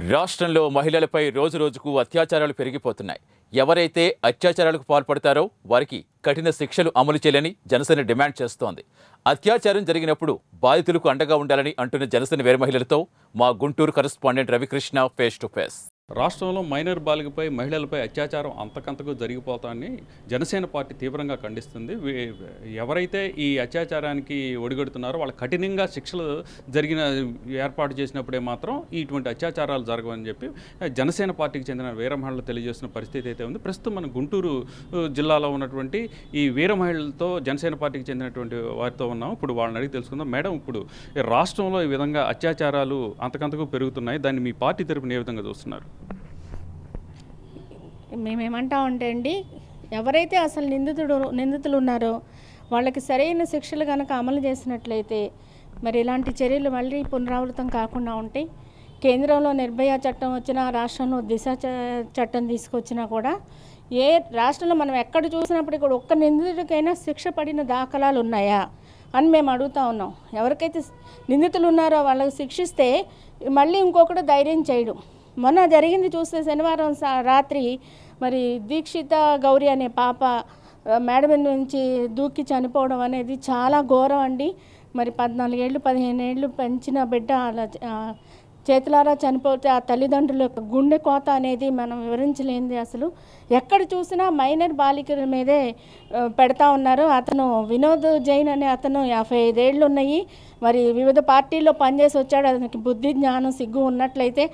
రాష్ట్రంలో మహిళలపై రోజురోజుకు అత్యాచారాలు పెరిగిపోతున్నాయి. ఎవరైతే అత్యాచారాలకు పాల్పడతారో వారికి కఠిన శిక్షలు అమలు చేయాలని జనసేన డిమాండ్ చేస్తోంది. అత్యాచారం జరిగినప్పుడు బాధితులకు అండగా ఉండాలని అంటున్న జనసేన వేరే మహిళలతో మా Guntur correspondent Ravikrishna face to face. రాష్ట్రంలో మైనర్ బాలికపై మహిళలపై అత్యాచారం అంతకంతకు జరిగిపోతాన్ని జనసేన పార్టీ తీవ్రంగా ఖండిస్తుంది. ఎవరైతే ఈ అత్యాచారానికి ఒడిగడుతున్నారో వాళ్ళ కఠినంగా శిక్షలు జరిగిన ఏర్పాటు చేసినప్పుడే మాత్రం ఇటువంటి అత్యాచారాలు జరగవని చెప్పి జనసేన పార్టీకి చెందిన వీర మహిళలు తెలియజేస్తున్న పరిస్థితి అయితే ఉంది. ప్రస్తుతం మన గుంటూరు జిల్లాలో ఉన్నటువంటి ఈ వీర మహిళలతో జనసేన పార్టీకి చెందినటువంటి వారితో ఉన్నాం ఇప్పుడు వాళ్ళని అడిగి తెలుసుకుందాం. మేడం ఇప్పుడు రాష్ట్రంలో ఈ విధంగా అత్యాచారాలు అంతకంతకు పెరుగుతున్నాయి. దాన్ని మీ పార్టీ తరపున ఏ విధంగా చూస్తున్నారు? మేమేమంటా ఉంటే అండి ఎవరైతే అసలు నిందితుడు నిందితులు ఉన్నారో వాళ్ళకి సరైన శిక్షలు కనుక అమలు చేసినట్లయితే మరి ఇలాంటి చర్యలు మళ్ళీ పునరావృతం కాకుండా ఉంటాయి కేంద్రంలో నిర్భయ చట్టం వచ్చినా రాష్ట్రంలో దిశ చ- చట్టం తీసుకొచ్చినా కూడా ఏ రాష్ట్రంలో మనం ఎక్కడ చూసినప్పుడు కూడా ఒక్క నిందితుడికైనా శిక్ష పడిన దాఖలాలు ఉన్నాయా అని మేము అడుగుతా ఉన్నాం. ఎవరికైతే నిందితులు ఉన్నారో వాళ్ళకి శిక్షిస్తే మళ్ళీ ఇంకొకటి ధైర్యం చేయడం. మొన్న జరిగింది చూస్తే శనివారం రాత్రి మరి దీక్షిత గౌరి అనే పాప మేడం నుంచి దూకి చనిపోవడం అనేది చాలా ఘోరం అండి. మరి పద్నాలుగేళ్ళు పదిహేను ఏళ్ళు పెంచిన బిడ్డ అలా చేతులారా చనిపోతే ఆ తల్లిదండ్రుల యొక్క గుండె కోత అనేది మనం వివరించలేనిది అసలు. ఎక్కడ చూసినా మైనర్ బాలికల మీదే పెడతా ఉన్నారు. అతను వినోద్ జైన్ అనే అతను యాభై ఐదేళ్ళు ఉన్నాయి. మరి వివిధ పార్టీల్లో పనిచేసి వచ్చాడు. అతనికి బుద్ధి జ్ఞానం సిగ్గు ఉన్నట్లయితే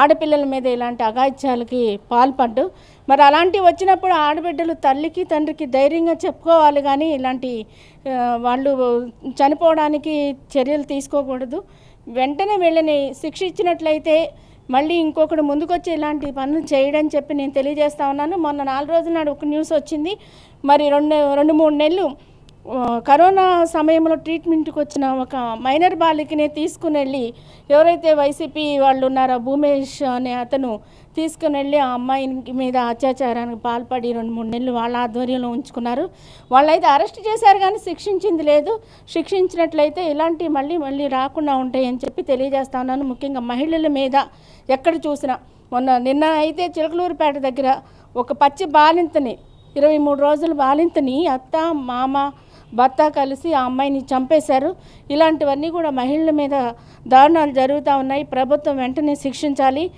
ఆడపిల్లల మీద ఇలాంటి అగాయిత్యాలకి పాల్పడ్డు. మరి అలాంటివి వచ్చినప్పుడు ఆడబిడ్డలు తల్లికి తండ్రికి ధైర్యంగా చెప్పుకోవాలి కానీ ఇలాంటి వాళ్ళు చనిపోవడానికి చర్యలు తీసుకోకూడదు. వెంటనే వీళ్ళని శిక్ష ఇచ్చినట్లయితే మళ్ళీ ఇంకొకడు ముందుకొచ్చి ఇలాంటి పనులు చేయడని చెప్పి నేను తెలియజేస్తా ఉన్నాను. మొన్న నాలుగు రోజుల నాడు ఒక న్యూస్ వచ్చింది. మరి రెండు రెండు మూడు నెలలు కరోనా సమయంలో ట్రీట్మెంట్కి వచ్చిన ఒక మైనర్ బాలికని తీసుకుని వెళ్ళి ఎవరైతే వైసీపీ వాళ్ళు ఉన్నారో భూమేష్ అనే అతను తీసుకుని వెళ్ళి ఆ అమ్మాయి మీద అత్యాచారానికి పాల్పడి రెండు మూడు నెలలు వాళ్ళ ఆధ్వర్యంలో ఉంచుకున్నారు. వాళ్ళైతే అరెస్ట్ చేశారు కానీ శిక్షించింది లేదు. శిక్షించినట్లయితే ఇలాంటివి మళ్ళీ మళ్ళీ రాకుండా ఉంటాయని చెప్పి తెలియజేస్తా ఉన్నాను. ముఖ్యంగా మహిళల మీద ఎక్కడ చూసినా మొన్న నిన్న అయితే చిలకలూరుపేట దగ్గర ఒక పచ్చి బాలింతని ఇరవై మూడు రోజుల బాలింతని అత్త మామ భర్త కలిసి ఆ అమ్మాయిని చంపేశారు. ఇలాంటివన్నీ కూడా మహిళల మీద దారుణాలు జరుగుతూ ఉన్నాయి. ప్రభుత్వం వెంటనే శిక్షించాలి.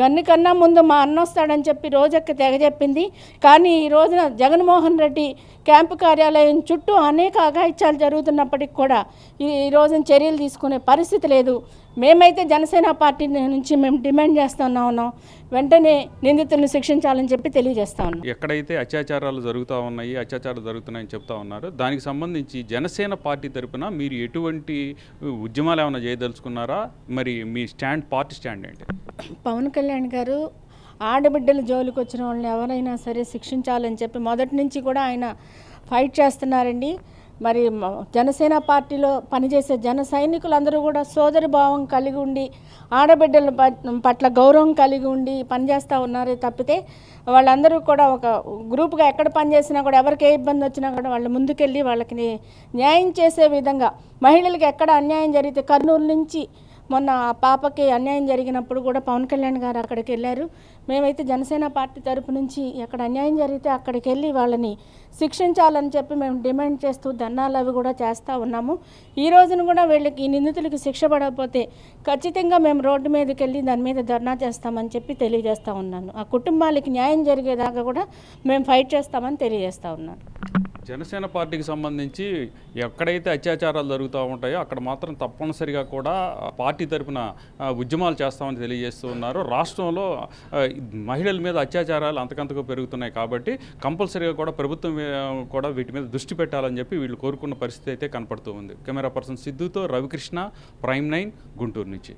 గన్ను కన్నా ముందు మా అన్న వస్తాడని చెప్పి రోజక్క తెగ చెప్పింది. కానీ ఈ రోజున జగన్మోహన్ రెడ్డి క్యాంపు కార్యాలయం చుట్టూ అనేక అఘాయిత్యాలు జరుగుతున్నప్పటికి కూడా ఈ రోజున చర్యలు తీసుకునే పరిస్థితి లేదు. మేమైతే జనసేన పార్టీ నుంచి మేము డిమాండ్ చేస్తున్నా ఉన్నాం. వెంటనే నిందితులను శిక్షించాలని చెప్పి తెలియజేస్తా ఉన్నాం. ఎక్కడైతే అత్యాచారాలు జరుగుతూ ఉన్నాయి అత్యాచారాలు జరుగుతున్నాయని చెప్తా ఉన్నారు. దానికి సంబంధించి జనసేన పార్టీ తరపున మీరు ఎటువంటి ఉద్యమాలు ఏమైనా చేయదలుచుకున్నారా? మరి మీ స్టాండ్ పార్టీ స్టాండ్ ఏంటి? పవన్ కళ్యాణ్ గారు ఆడబిడ్డల జోలికి వచ్చిన వాళ్ళని ఎవరైనా సరే శిక్షించాలని చెప్పి మొదటి నుంచి కూడా ఆయన ఫైట్ చేస్తున్నారండి. మరి జనసేన పార్టీలో పనిచేసే జన సైనికులందరూ కూడా సోదరి భావం కలిగి ఉండి ఆడబిడ్డల పట్ల గౌరవం కలిగి ఉండి పనిచేస్తూ ఉన్నారే తప్పితే వాళ్ళందరూ కూడా ఒక గ్రూప్గా ఎక్కడ పనిచేసినా కూడా ఎవరికి ఏ ఇబ్బంది వచ్చినా కూడా వాళ్ళు ముందుకెళ్ళి వాళ్ళకి న్యాయం చేసే విధంగా మహిళలకు ఎక్కడ అన్యాయం జరిగితే కర్నూలు నుంచి మొన్న ఆ పాపకి అన్యాయం జరిగినప్పుడు కూడా పవన్ కళ్యాణ్ గారు అక్కడికి వెళ్ళారు. మేమైతే జనసేన పార్టీ తరపు నుంచి ఎక్కడ అన్యాయం జరిగితే అక్కడికి వెళ్ళి వాళ్ళని శిక్షించాలని చెప్పి మేము డిమాండ్ చేస్తూ ధర్నాలు అవి కూడా చేస్తూ ఉన్నాము. ఈ రోజున కూడా వీళ్ళకి ఈ నిందితులకి శిక్ష పడకపోతే ఖచ్చితంగా మేము రోడ్డు మీదకి వెళ్ళి దాని మీద ధర్నా చేస్తామని చెప్పి తెలియజేస్తూ ఉన్నాను. ఆ కుటుంబాలకి న్యాయం జరిగేదాకా కూడా మేము ఫైట్ చేస్తామని తెలియజేస్తూ ఉన్నాను. జనసేన పార్టీకి సంబంధించి ఎక్కడైతే అత్యాచారాలు జరుగుతూ ఉంటాయో అక్కడ మాత్రం తప్పనిసరిగా కూడా పార్టీ తరపున ఉద్యమాలు చేస్తామని తెలియజేస్తూ ఉన్నారు. రాష్ట్రంలో మహిళల మీద అత్యాచారాలు అంతకంతకు పెరుగుతున్నాయి కాబట్టి కంపల్సరీగా కూడా ప్రభుత్వం కూడా వీటి మీద దృష్టి పెట్టాలని చెప్పి వీళ్ళు కోరుకున్న పరిస్థితి అయితే కనపడుతూ ఉంది. కెమెరా పర్సన్ సిద్ధుతో రవికృష్ణ ప్రైమ్ నైన్ గుంటూరు నుంచి.